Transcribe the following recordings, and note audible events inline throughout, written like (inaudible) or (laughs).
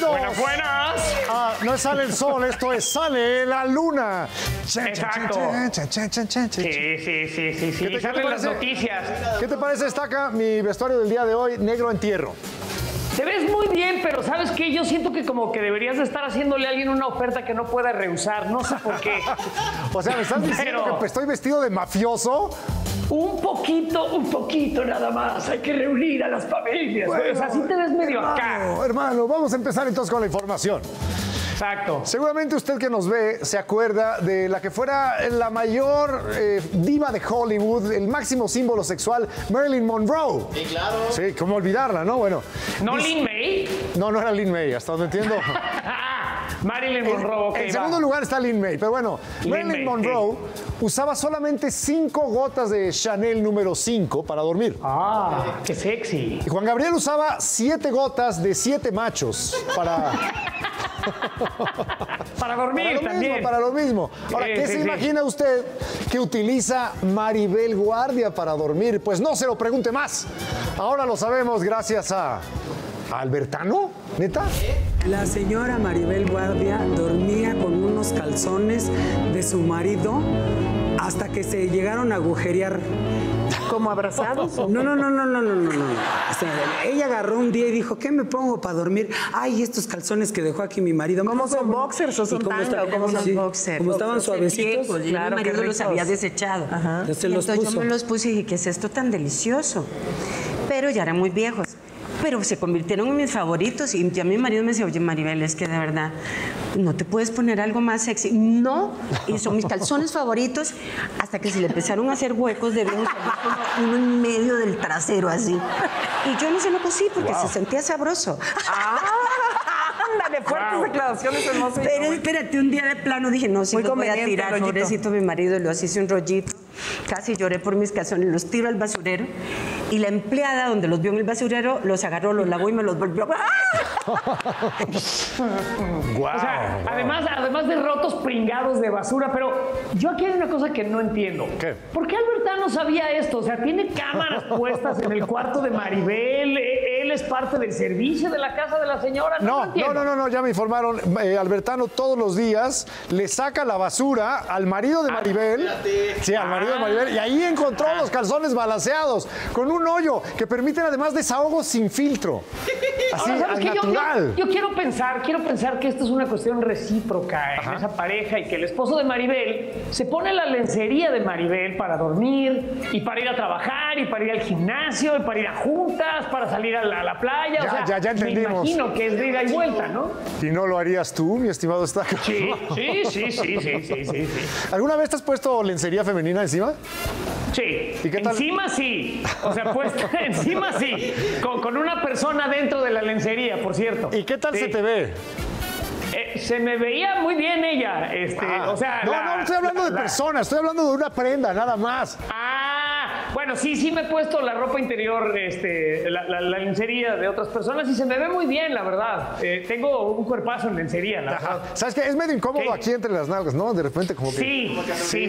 bienvenidos. Buenas, buenas. Ah, no sale el sol, esto es sale la luna. Exacto. Sí, sí, sí, sí, sí. ¿Qué te- Salen las noticias. ¿Qué te parece, Estaca, mi vestuario del día de hoy, negro entierro? Te ves muy bien, pero ¿sabes qué? Yo siento que como que deberías de estar haciéndole a alguien una oferta que no pueda rehusar. No sé por qué. (laughs) O sea, ¿me estás diciendo Pero- que estoy vestido de mafioso? Un poquito, un poquito nada más. Hay que reunir a las familias. güey. o sea, sí te ves medio acá. Hermano, hermano, vamos a empezar entonces con la información. Exacto. Seguramente usted que nos ve se acuerda de la que fuera la mayor eh, diva de Hollywood, el máximo símbolo sexual, Marilyn Monroe. Sí, claro. Sí, cómo olvidarla, ¿no? Bueno. ¿No Lin May? No, no era Lin May, hasta donde entiendo. (laughs) Marilyn Monroe, ok, en va. segundo lugar está Lin May, pero bueno, Lin Marilyn May, Monroe usaba solamente cinco gotas de Chanel número 5 para dormir. Ah, qué sexy. Y Juan Gabriel usaba siete gotas de siete machos para, (laughs) Para dormir para lo también. mismo, para lo mismo. Ahora, ¿qué sí, se sí. imagina usted que utiliza Maribel Guardia para dormir? Pues no se lo pregunte más. Ahora lo sabemos gracias a Albertano, ¿neta? La señora Maribel Guardia dormía con unos calzones de su marido hasta que se llegaron a agujerear. ¿Como abrazados? No, no, no, no, no, no, no, no. O sea, ella agarró un día y dijo, ¿qué me pongo para dormir? Ay, estos calzones que dejó aquí mi marido. ¿Cómo son boxers o son tanga está- cómo son sí, boxers? Como estaban suavecitos. Claro, mi marido los había desechado. Los entonces puso. yo me los puse y dije, ¿qué es esto tan delicioso? Pero ya eran muy viejos. Pero se convirtieron en mis favoritos y ya mi marido me decía, oye Maribel, es que de verdad, no te puedes poner algo más sexy. No, y son mis calzones favoritos hasta que se le empezaron a hacer huecos de como uno en medio del trasero así. Y yo no se lo cosí porque se sentía sabroso. ¡Ah! Ándale, fuertes declaraciones hermosas. Pero espérate, un día de plano dije, no, si Muy los voy a tirar, pobrecito mi marido, los hice un rollito. Casi lloré por mis calzones, los tiro al basurero. Y la empleada, donde los vio en el basurero, los agarró, los lavó y me los volvió. ¡Ah! (laughs) Sea, además, además de rotos pringados de basura, pero yo aquí hay una cosa que no entiendo. ¿Qué? ¿Por qué Albertano sabía esto? O sea, tiene cámaras puestas en el cuarto de Maribel, eh, él es parte del servicio de la casa de la señora. No, No, no, no, no, no, ya me informaron. eh, Albertano todos los días le saca la basura al marido de Maribel. Sí, al marido de Maribel. Y ahí encontró los calzones balanceados con un hoyo que permiten además desahogo sin filtro. (laughs) Así, Ahora, ¿sabes al qué? Yo- yo, natural. yo quiero pensar, quiero pensar que esto es una cuestión recíproca en esa pareja y que el esposo de Maribel se pone la lencería de Maribel para dormir y para ir a trabajar y para ir al gimnasio y para ir a juntas, para salir a la, a la playa. Ya, o sea, ya, ya entendimos. Me imagino que es de ida y vuelta, ¿no? ¿Y no lo harías tú, mi estimado Estaca? Sí, sí, (laughs) sí, sí, sí, sí, sí, sí. ¿Alguna vez te has puesto lencería femenina encima? Sí, ¿Y qué tal? encima sí. O sea, pues (laughs) (laughs) encima sí. Con, con una persona dentro de la lencería, por cierto. ¿Y qué tal Sí. se te ve? Eh, se me veía muy bien ella. Este, Ah, o sea, no, la- no, estoy hablando de personas, estoy hablando de una prenda, nada más. Ah, bueno, sí, sí me he puesto la ropa interior, este, la, la- la lencería de otras personas y se me ve muy bien, la verdad. Eh, tengo un cuerpazo en lencería, la verdad. ¿Sabes qué? Es medio incómodo aquí entre las nalgas, ¿no? De repente como que... Sí, sí.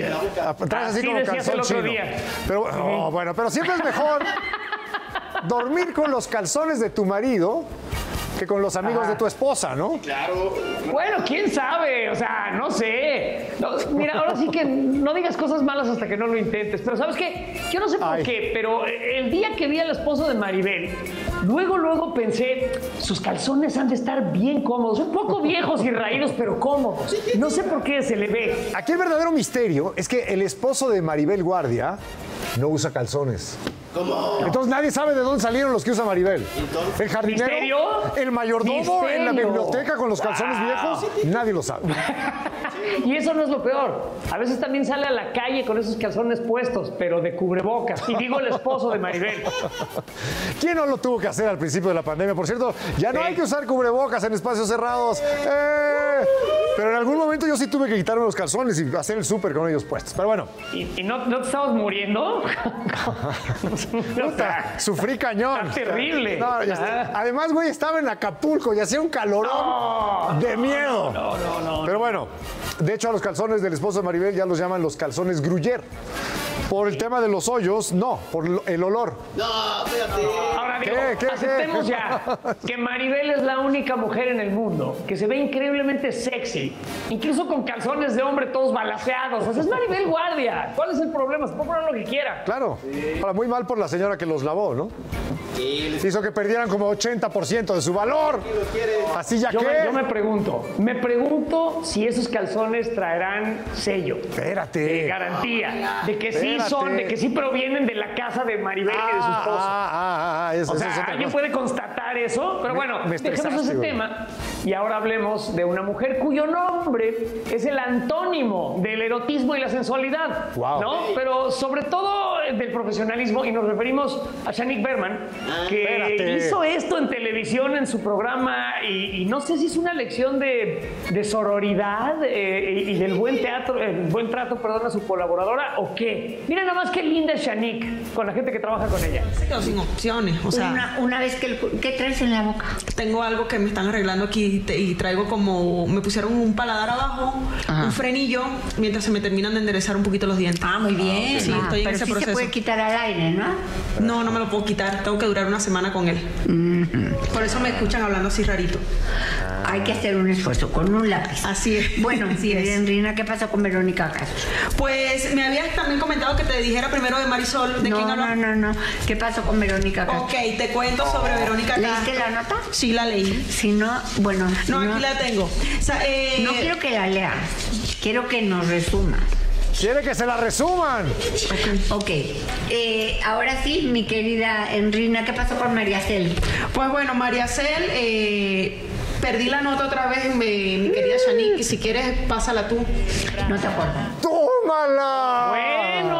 Traes así Así como decías calzón el otro chino. día. Pero oh, bueno, pero siempre es mejor (laughs) dormir con los calzones de tu marido que con los amigos de tu esposa, ¿no? Bueno, quién sabe, o sea, no sé. No, mira, ahora sí que no digas cosas malas hasta que no lo intentes. Pero ¿sabes qué? Yo no sé por Ay. qué, pero el día que vi al esposo de Maribel, luego, luego pensé, sus calzones han de estar bien cómodos, un poco viejos y raídos, pero cómodos. No sé por qué se le ve. Aquí el verdadero misterio es que el esposo de Maribel Guardia no usa calzones. ¿Cómo? Entonces nadie sabe de dónde salieron los que usa Maribel. ¿El jardinero? ¿Misterio? ¿El mayordomo en la Misterio. biblioteca con los calzones viejos? Nadie lo sabe. (laughs) Y eso no es lo peor. A veces también sale a la calle con esos calzones puestos, pero de cubrebocas. Y digo el esposo de Maribel. (laughs) ¿Quién no lo tuvo que hacer al principio de la pandemia? Por cierto, ya no Sí. hay que usar cubrebocas en espacios cerrados. ¡Eh! Pero en algún momento yo sí tuve que quitarme los calzones y hacer el súper con ellos puestos. Pero bueno, ¿Y, y no, no te estabas muriendo? (laughs) (laughs) (laughs) Sea, sufrí cañón. Está terrible. No, ya está. Además, güey, estaba en Acapulco y hacía un calorón No. de miedo. No, no, no. Pero bueno, de hecho a los calzones del esposo de Maribel ya los llaman los calzones Gruyère. por el tema de los hoyos, no, por el olor. Ahora digo, ¿Qué, qué, aceptemos qué? ya (laughs) que Maribel es la única mujer en el mundo que se ve increíblemente sexy, incluso con calzones de hombre todos balaseados. O sea, es Maribel Guardia. ¿Cuál es el problema? Se puede poner lo que quiera. Claro. Ahora, muy mal por la señora que los lavó, ¿no? Hizo que perdieran como 80% de su valor. Así ya Yo que. me, yo me pregunto, me pregunto si esos calzones traerán sello. Espérate. De garantía, de que sí Espérate. son, de que sí provienen de la casa de Maribel y de su Ah, esposo. ah, ah, ah, eso, O eso sea, es otra ¿alguien cosa. puede constatar eso? Pero bueno, me dejemos ese güey. tema y ahora hablemos de una mujer cuyo nombre es el antónimo del erotismo y la sensualidad, Wow. ¿no? Pero sobre todo eh, del profesionalismo y nos referimos a Shanik Berman, que Espérate. hizo esto en televisión en su programa y, y no sé si es una lección de, de sororidad eh, y, y del buen teatro, el buen trato, perdón, a su colaboradora o qué. Mira nada más qué linda es Shanik con la gente que trabaja con ella. Se quedó sin opciones. O sea, una, una vez que... el- ¿Qué traes en la boca? tengo algo que me están arreglando aquí y te- y traigo como. Me pusieron un paladar abajo, un frenillo, mientras se me terminan de enderezar un poquito los dientes. Ah, muy bien. Sí, Ah, estoy en pero ese sí se proceso. puede quitar al aire, ¿no? No, no me lo puedo quitar. Tengo que durar una semana con él. Por eso me escuchan hablando así rarito. Hay que hacer un esfuerzo con un lápiz. Así es. Bueno, (laughs) Así es. Rina, ¿qué pasó con Verónica Castro? Pues me habías también comentado que te dijera primero de Marisol. ¿De no, quién no, no, no. ¿Qué pasó con Verónica Castro? Ok, te cuento sobre Verónica ¿Leíste Castro. la nota? Sí, la leí. Si no, bueno. si No, aquí la tengo. O sea, eh, No quiero que la leas. Quiero que nos resuma. Quiere que se la resuman. Ok. Eh, ahora sí, mi querida Enrina, ¿qué pasó con María Cel? Pues bueno, María Cel, eh, perdí la nota otra vez, mi, mi querida Shanique. Si quieres, pásala tú. No te acuerdas. ¡Tómala! Bueno,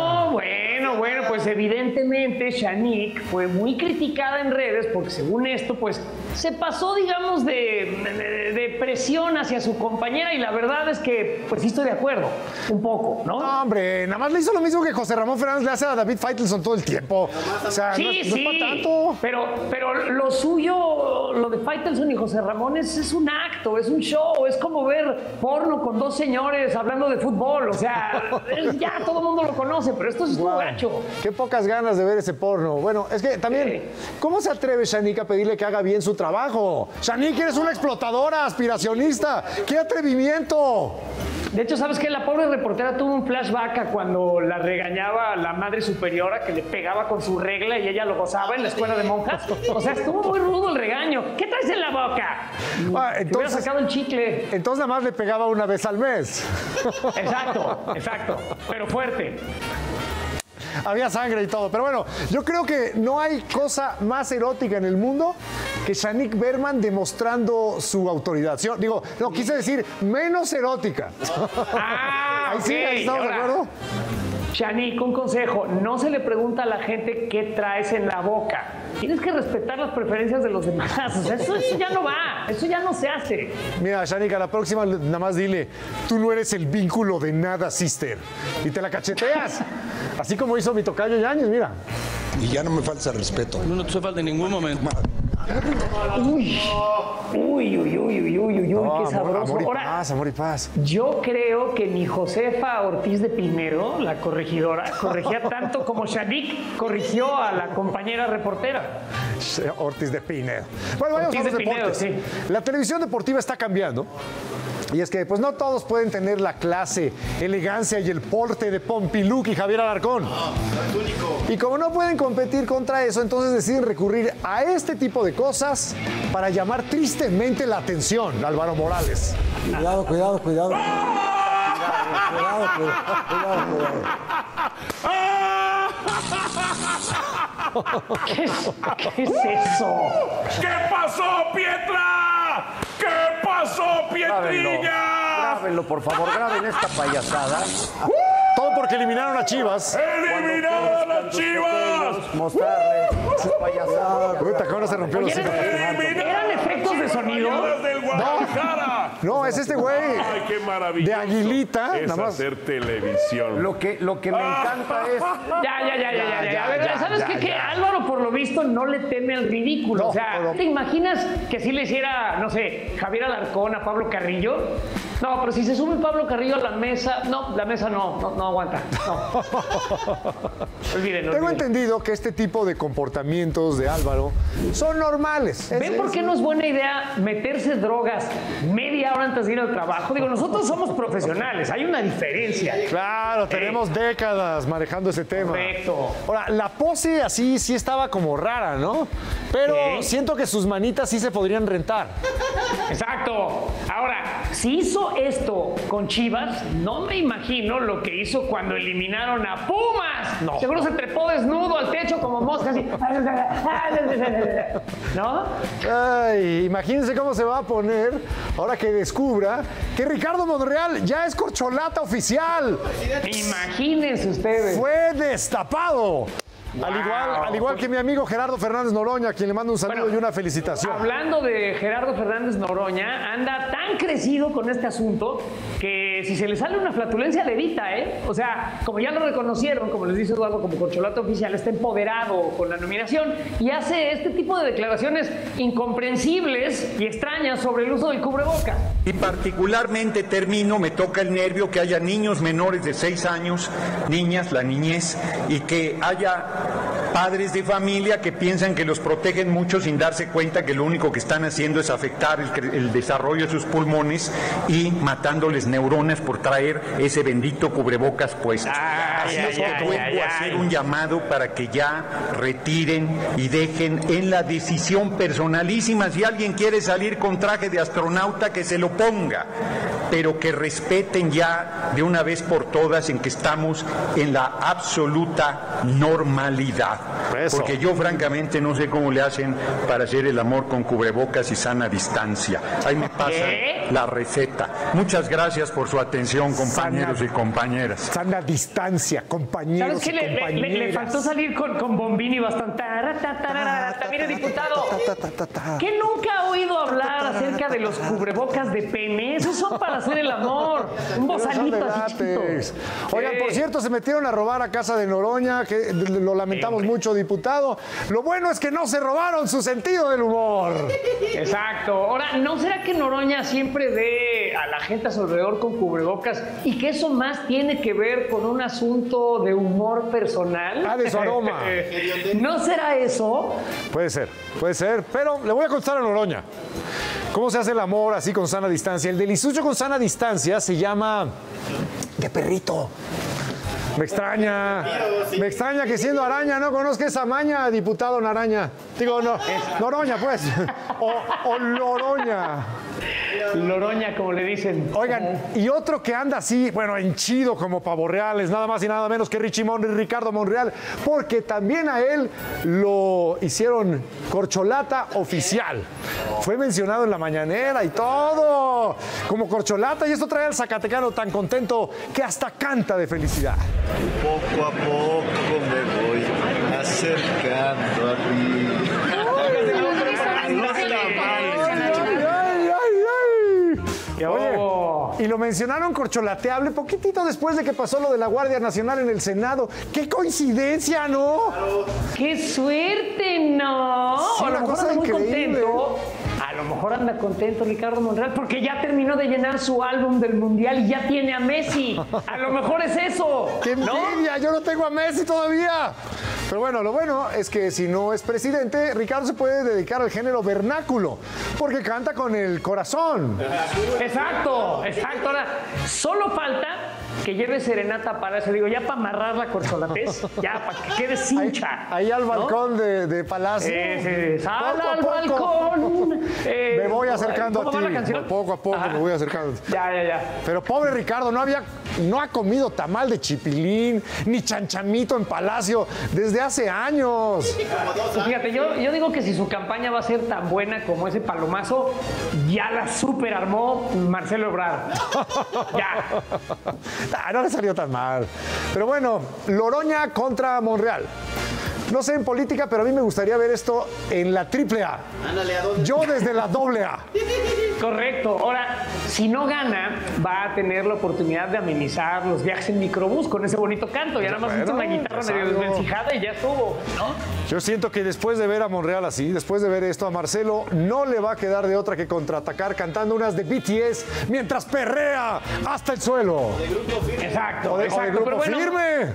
evidentemente Shanik fue muy criticada en redes porque según esto, pues se pasó, digamos, de, de- de presión hacia su compañera y la verdad es que, pues sí estoy de acuerdo, un poco, ¿no? No, hombre, nada más le hizo lo mismo que José Ramón Fernández le hace a David Faitelson todo el tiempo. O sea, Sí, no, es- no sí, es para tanto. Pero, pero lo suyo, lo de Faitelson y José Ramón es, es un acto, es un show, es como ver porno con dos señores hablando de fútbol, o sea, es- (laughs) ya todo el mundo lo conoce, pero esto es Guau, gacho. Qué pocas ganas de ver ese porno. Bueno, es que también, ¿cómo se atreve Shanik a pedirle que haga bien su trabajo? Shanik, eres una explotadora, aspiracionista. ¡Qué atrevimiento! De hecho, ¿sabes qué? La pobre reportera tuvo un flashback a cuando la regañaba la madre superiora que le pegaba con su regla y ella lo gozaba en la escuela de monjas. O sea, estuvo muy rudo el regaño. ¿Qué traes en la boca? Ah, entonces, sacado el chicle. entonces nada más le pegaba una vez al mes. Exacto, exacto. Pero fuerte. Había sangre y todo. Pero bueno, yo creo que no hay cosa más erótica en el mundo que Shanik Berman demostrando su autoridad. ¿Sí? Digo, no, quise decir menos erótica. Ah, (laughs) Ahí sí, ahí estamos de acuerdo. Shanik, un consejo. No se le pregunta a la gente qué traes en la boca. Tienes que respetar las preferencias de los demás. O sea, eso, eso ya no va. Eso ya no se hace. Mira, Shanik, a la próxima nada más dile, tú no eres el vínculo de nada, sister. Y te la cacheteas. (laughs) Así como hizo mi tocayo Yañez, mira. Y ya no me falta respeto. No te hace falta en ningún momento. Uy, uy, uy, uy, uy, uy, uy, No, qué sabroso. amor y Ahora, paz, amor y paz. yo creo que ni Josefa Ortiz de Pinero, la corregidora, corregía (laughs) tanto como Shanik corrigió a la compañera reportera. Ortiz de Pinedo. Bueno, vayamos Ortiz a los de Pinedo, deportes. sí. La televisión deportiva está cambiando. Y es que pues no todos pueden tener la clase, elegancia y el porte de Pompilú y Javier Alarcón. Y como no pueden competir contra eso, entonces deciden recurrir a este tipo de cosas para llamar tristemente la atención, Álvaro Morales. Cuidado, cuidado, cuidado. Cuidado, cuidado, cuidado, cuidado. ¿Qué es, qué es eso? ¿Qué pasó, Pietra? ¿Qué pasó, Pietriña? Grábenlo, por favor, graben esta payasada. Todo porque eliminaron a Chivas. ¡Eliminaron a chivas! Mostrarle. Puta, que ahora se rompió los hijos. ¿Eran efectos de sonido? Guadalajara! No, es este güey. ¡Ay, qué maravilloso! De Aguilita, Es nada más. hacer televisión. Lo que, lo que me encanta es. Ya, ya, ya, ya, ya, ya. Ya, A ver, ya, ¿sabes ya, qué? ya. Que Álvaro, por lo visto, no le teme al ridículo. No, o sea, pero- ¿te imaginas que si le hiciera, no sé, Javier Alarcón a Pablo Carrillo? No, pero si se sube Pablo Carrillo a la mesa, no, la mesa no, no, no aguanta. No. (laughs) olvídenlo. Tengo olvídenlo. entendido que este tipo de comportamientos de Álvaro son normales. Es- ¿Ven por es- qué no es buena idea meterse drogas media hora antes de ir al trabajo? Digo, nosotros somos profesionales, hay una diferencia. Claro, tenemos décadas manejando ese tema. Correcto. Ahora, la pose así sí estaba como rara, ¿no? Pero siento que sus manitas sí se podrían rentar. Exacto. Ahora, si hizo esto con Chivas, no me imagino lo que hizo cuando eliminaron a Pumas. No. Seguro se trepó desnudo al techo como mosca así. (laughs) ¿No? Ay, imagínense cómo se va a poner ahora que descubra que Ricardo Monreal ya es corcholata oficial. Imagínense ustedes. Fue destapado. Al, igual, al igual que mi amigo Gerardo Fernández Noroña, a quien le mando un saludo Bueno, y una felicitación. Hablando de Gerardo Fernández Noroña, anda tan crecido con este asunto que si se le sale una flatulencia le evita, ¿eh? O sea, como ya lo reconocieron, como les dice Eduardo, como corcholata oficial, está empoderado con la nominación y hace este tipo de declaraciones incomprensibles y extrañas sobre el uso del cubrebocas. Y particularmente termino, me toca el nervio que haya niños menores de 6 años, niñas, la niñez, y que haya padres de familia que piensan que los protegen mucho sin darse cuenta que lo único que están haciendo es afectar el, desarrollo de sus pulmones y matándoles neuronas por traer ese bendito cubrebocas puesto. Ay, Así ay, es que ay, vuelvo ay, a hacer un llamado para que ya retiren y dejen en la decisión personalísima. Si alguien quiere salir con traje de astronauta, que se lo ponga, pero que respeten ya de una vez por todas en que estamos en la absoluta normalidad. Eso. Porque yo francamente no sé cómo le hacen para hacer el amor con cubrebocas y sana distancia. Ahí me pasa ¿Qué? La receta. Muchas gracias por su atención, compañeros y compañeras. Sana distancia, compañeros ¿Sabes qué? y Le, le- le- faltó salir con, con Bombini bastante. Mire, diputado, Ta, ta, ta, ta. ¿qué nunca ha oído hablar acerca de los cubrebocas de pene? Esos son para hacer el amor. (laughs) Un bozalito así chiquito. látex. Oigan, por cierto, se metieron a robar a casa de Noroña, que lo lamentamos mucho, diputado. Lo bueno es que no se robaron su sentido del humor. Exacto. Ahora, ¿no será que Noroña siempre ve a la gente a su alrededor con cubrebocas y que eso más tiene que ver con un asunto de humor personal? Ah, de su aroma. (laughs) ¿No será eso? Puede ser, puede ser, pero le voy a contar a Noroña. ¿Cómo se hace el amor así con sana distancia? El delisucho con sana distancia se llama de perrito. Me extraña, me extraña que siendo araña no conozca esa maña, diputado Naraña. Digo, no, Noroña, pues. (laughs) O, o Loroña. Loroña, como le dicen. Oigan, y otro que anda así, bueno, henchido como pavo reales, nada más y nada menos que Richie Mon Ricardo Monreal, porque también a él lo hicieron corcholata oficial. Fue mencionado en la mañanera y todo, como corcholata, y esto trae al Zacatecano tan contento que hasta canta de felicidad. Poco a poco me voy acercando a ti. ¡Ay, ay, y lo mencionaron corcholateable poquitito después de que pasó lo de la Guardia Nacional en el Senado. ¡Qué coincidencia, ¿no? ¡Qué suerte, no! Sí, a lo mejor anda muy contento. A lo mejor anda contento Ricardo Monreal porque ya terminó de llenar su álbum del Mundial y ya tiene a Messi. A lo mejor es eso. ¡Qué ¿no? envidia! Yo no tengo a Messi todavía. Pero bueno, lo bueno es que si no es presidente, Ricardo se puede dedicar al género vernáculo, porque canta con el corazón. Exacto, exacto. Solo falta que lleve serenata para eso. Digo, ya para amarrar la corcholatez, (laughs) ya para que quede Ahí, cincha. ahí al ¿no? balcón de, de Palacio. Sí, sí, sal al poco. balcón. (laughs) Eh, Me voy acercando a ¿cómo ti. va la canción? Poco a poco Ajá. me voy acercando. Ya, ya, ya. Pero pobre Ricardo, no había, no ha comido tamal de chipilín, ni chanchamito en Palacio desde hace años. Pues fíjate, yo, yo digo que si su campaña va a ser tan buena como ese palomazo, ya la super armó Marcelo Ebrard. (laughs) ya. (laughs) Ah, no le salió tan mal. Pero bueno, Loroña contra Monreal. No sé en política, pero a mí me gustaría ver esto en la triple A. Yo desde la doble A. (laughs) Correcto. Ahora, si no gana, va a tener la oportunidad de amenizar los viajes en microbús con ese bonito canto. Ya nada más Bueno, una guitarra ya medio desvencijada y ya estuvo, ¿no? Yo siento que después de ver a Monreal así, después de ver esto a Marcelo, no le va a quedar de otra que contraatacar cantando unas de BTS mientras perrea hasta el suelo. Exacto, O de, o de exacto. grupo Pero bueno, firme.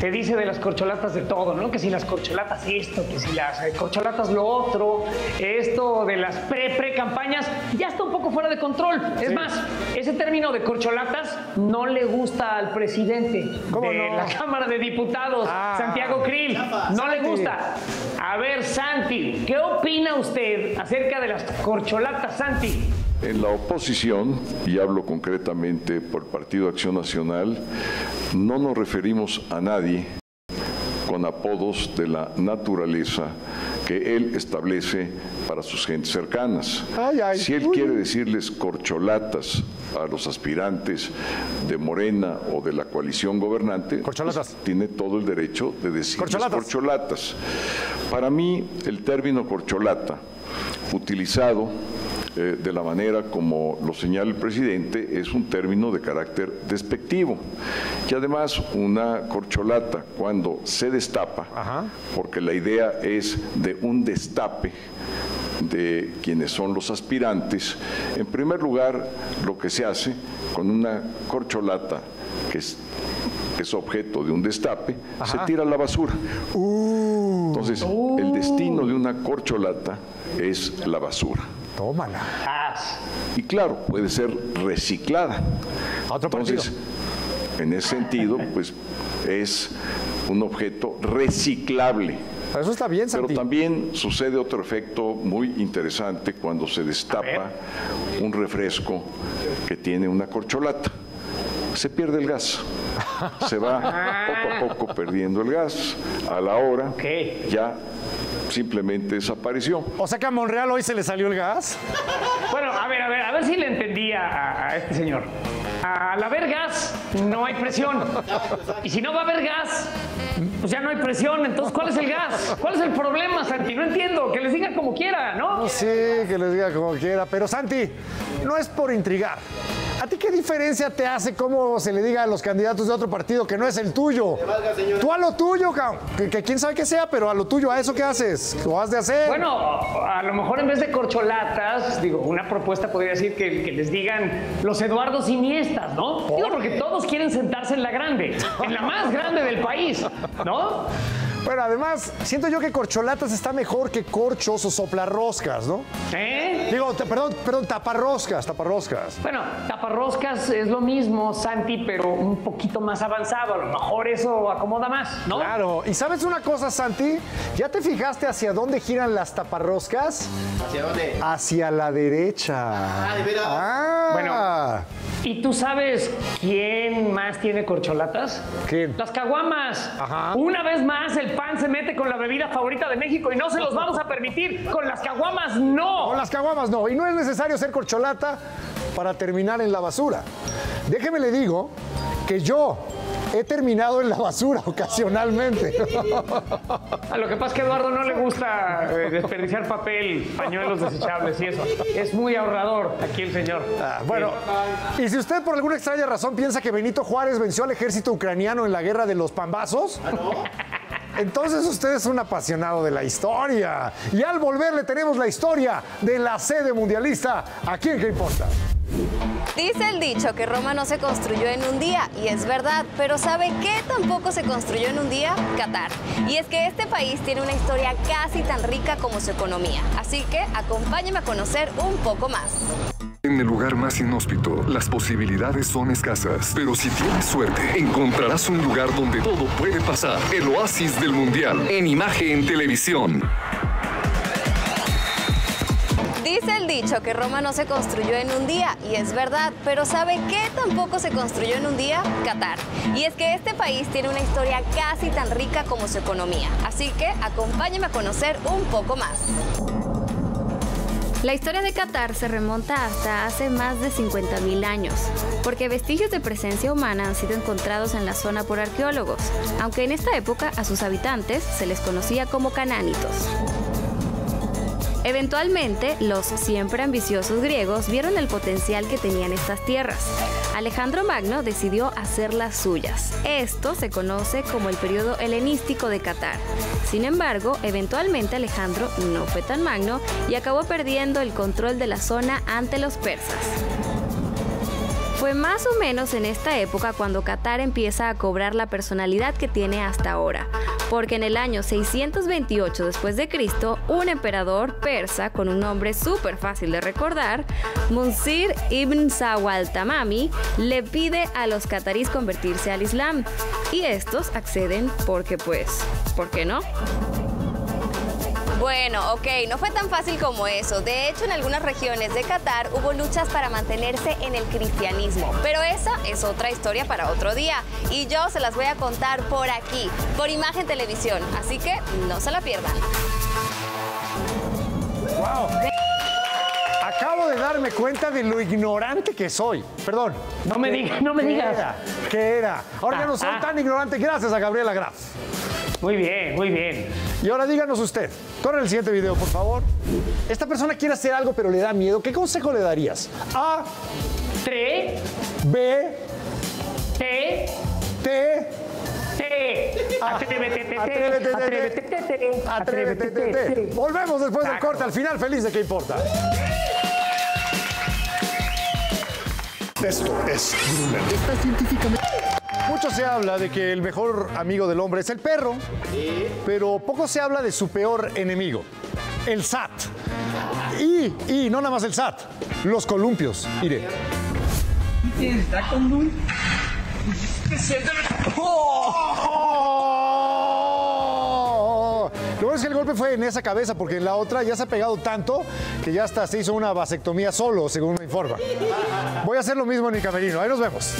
Te dice de las corcholatas de todo, ¿no? Que si las corcholatas esto, que si las eh, corcholatas lo otro, esto de las pre-pre-campañas, ya está un poco fuera de control. Es más, ese término de corcholatas no le gusta al presidente ¿Cómo de no? la Cámara de Diputados, Ah. Santiago Krill. No le gusta. A ver, Santi, ¿qué opina usted acerca de las corcholatas, Santi? En la oposición, y hablo concretamente por Partido Acción Nacional, no nos referimos a nadie con apodos de la naturaleza que él establece para sus gentes cercanas. Ay, ay. Si él Uy. quiere decirles corcholatas a los aspirantes de Morena o de la coalición gobernante, pues, tiene todo el derecho de decir Corcholatas. corcholatas. Para mí, el término corcholata, utilizado eh, de la manera como lo señala el presidente, es un término de carácter despectivo. Y además, una corcholata, cuando se destapa, porque la idea es de un destape, de quienes son los aspirantes, en primer lugar, lo que se hace con una corcholata que es, que es objeto de un destape, se tira a la basura. Entonces, el destino de una corcholata es la basura. Tómala. Y claro, puede ser reciclada. A otro Entonces, en ese sentido, (laughs) pues es un objeto reciclable. Eso está bien, Pero Santi. también sucede otro efecto muy interesante cuando se destapa un refresco que tiene una corcholata. Se pierde el gas. Se va (laughs) poco a poco perdiendo el gas. A la hora ya simplemente desapareció. O sea que a Monreal hoy se le salió el gas. Bueno, a ver, a ver, a ver si le entendía a, a este señor. Al haber gas, no hay presión. Y si no va a haber gas, pues ya no hay presión. Entonces, ¿cuál es el gas? ¿Cuál es el problema, Santi? No entiendo. Que les diga como quiera, ¿no? Sí, que les diga como quiera. Pero Santi, no es por intrigar. ¿A ti qué diferencia te hace cómo se le diga a los candidatos de otro partido que no es el tuyo? Tú a lo tuyo, que, que quién sabe qué sea, pero a lo tuyo, ¿a eso qué haces? ¿Lo has de hacer? Bueno, a lo mejor en vez de corcholatas, digo, una propuesta podría decir que, que les digan los Eduardos Iniestas, ¿no? Digo, porque todos quieren sentarse en la grande, en la más grande del país, ¿no? Bueno, además, siento yo que corcholatas está mejor que corchos o soplarroscas, ¿no? ¿Eh? Digo, perdón, perdón, taparroscas, taparroscas. Bueno, taparroscas es lo mismo, Santi, pero un poquito más avanzado. A lo mejor eso acomoda más, ¿no? Claro. ¿Y sabes una cosa, Santi? ¿Ya te fijaste hacia dónde giran las taparroscas? ¿Hacia dónde? Hacia la derecha. Ah, de veras. Ah. Bueno, ¿y tú sabes quién más tiene corcholatas? ¿Quién? Las caguamas. Ajá. Una vez más, el pan se mete con la bebida favorita de México y no se los vamos a permitir. Con las caguamas, no. Con las caguamas no. Y no es necesario ser corcholata para terminar en la basura. Déjeme le digo que yo he terminado en la basura ocasionalmente. (laughs) A lo que pasa es que a Eduardo no le gusta eh, desperdiciar papel, pañuelos desechables y eso. Es muy ahorrador aquí el señor. Ah, bueno, y si usted por alguna extraña razón piensa que Benito Juárez venció al ejército ucraniano en la guerra de los pambazos, entonces usted es un apasionado de la historia. Y al volver le tenemos la historia de la sede mundialista aquí en ¿Qué importa? Dice el dicho que Roma no se construyó en un día, y es verdad, pero ¿sabe qué tampoco se construyó en un día? Qatar. Y es que este país tiene una historia casi tan rica como su economía. Así que acompáñeme a conocer un poco más. En el lugar más inhóspito, las posibilidades son escasas, pero si tienes suerte, encontrarás un lugar donde todo puede pasar. El oasis del mundial, en imagen televisión. Dice el dicho que Roma no se construyó en un día, y es verdad, pero ¿sabe qué tampoco se construyó en un día? Qatar. Y es que este país tiene una historia casi tan rica como su economía. Así que acompáñeme a conocer un poco más. La historia de Qatar se remonta hasta hace más de 50.000 años, porque vestigios de presencia humana han sido encontrados en la zona por arqueólogos, aunque en esta época a sus habitantes se les conocía como canánitos. Eventualmente, los siempre ambiciosos griegos vieron el potencial que tenían estas tierras. Alejandro Magno decidió hacerlas suyas. Esto se conoce como el periodo helenístico de Qatar. Sin embargo, eventualmente Alejandro no fue tan magno y acabó perdiendo el control de la zona ante los persas. Fue más o menos en esta época cuando Qatar empieza a cobrar la personalidad que tiene hasta ahora, porque en el año 628 después de Cristo, un emperador persa con un nombre súper fácil de recordar, Munsir ibn Sawal Tamami, le pide a los catarís convertirse al Islam, y estos acceden porque pues, ¿por qué no? Bueno, ok, no fue tan fácil como eso. De hecho, en algunas regiones de Qatar hubo luchas para mantenerse en el cristianismo. Pero esa es otra historia para otro día. Y yo se las voy a contar por aquí, por Imagen Televisión. Así que no se la pierdan. ¡Wow! Acabo de darme cuenta de lo ignorante que soy. Perdón. No me digas, no me ¿Qué digas. Era? ¿Qué era? Ahora ya no soy Ah, ah. tan ignorante gracias a Gabriela Graf. Muy bien, muy bien. Y ahora díganos usted, corre el siguiente video, por favor. Esta persona quiere hacer algo, pero le da miedo. ¿Qué consejo le darías? A, T, B, T, T, T. Atrévete, te, te, Atrévete, te, te. atrévete, te, te, Atrévete, te, te, te. te. Volvemos después del corte. Al final, feliz de qué importa. Esto es Gruner. Está científicamente. Mucho se habla de que el mejor amigo del hombre es el perro, pero poco se habla de su peor enemigo, el SAT. Y, y no nada más el SAT, los columpios. Mire. ¡Oh! Lo bueno es que el golpe fue en esa cabeza, porque en la otra ya se ha pegado tanto que ya hasta se hizo una vasectomía solo, según me informa. Voy a hacer lo mismo en mi camerino. Ahí nos vemos.